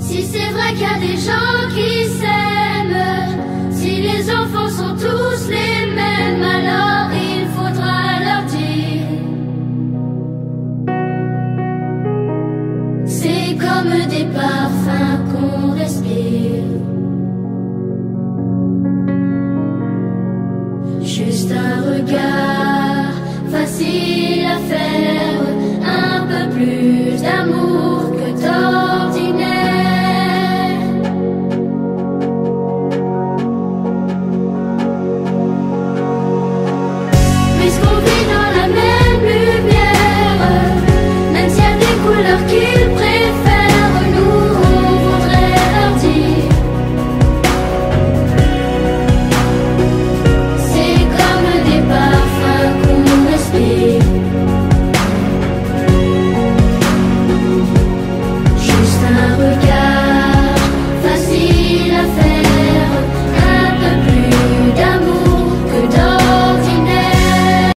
Si c'est vrai qu'il y a des gens qui s'aiment, si les enfants sont tous les mêmes, alors il faudra leur dire. C'est comme des parfums qu'on respire. Juste un regard. Please go.